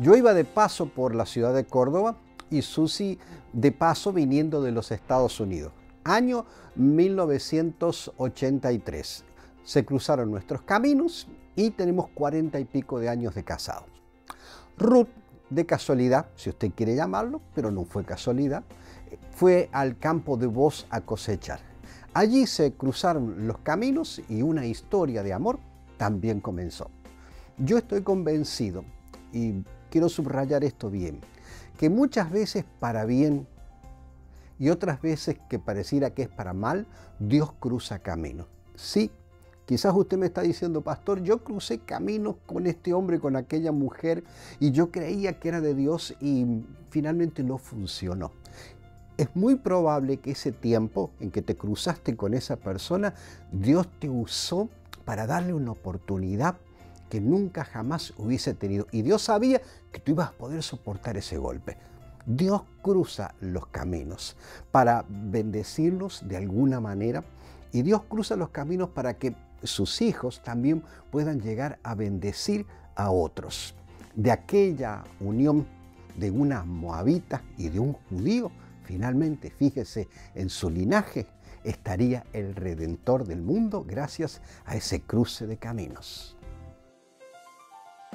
Yo iba de paso por la ciudad de Córdoba y Susi de paso viniendo de los Estados Unidos. Año 1983. Se cruzaron nuestros caminos y tenemos cuarenta y pico de años de casados. Ruth, de casualidad, si usted quiere llamarlo, pero no fue casualidad, fue al campo de voz a cosechar. Allí se cruzaron los caminos y una historia de amor también comenzó. Yo estoy convencido, y quiero subrayar esto bien, que muchas veces para bien y otras veces que pareciera que es para mal, Dios cruza caminos. Sí, quizás usted me está diciendo, pastor, yo crucé caminos con este hombre, con aquella mujer, y yo creía que era de Dios y finalmente no funcionó. Es muy probable que ese tiempo en que te cruzaste con esa persona, Dios te usó para darle una oportunidad que nunca jamás hubiese tenido. Y Dios sabía que tú ibas a poder soportar ese golpe. Dios cruza los caminos para bendecirlos de alguna manera y Dios cruza los caminos para que sus hijos también puedan llegar a bendecir a otros. De aquella unión de una moabita y de un judío, finalmente, fíjese, en su linaje estaría el redentor del mundo gracias a ese cruce de caminos.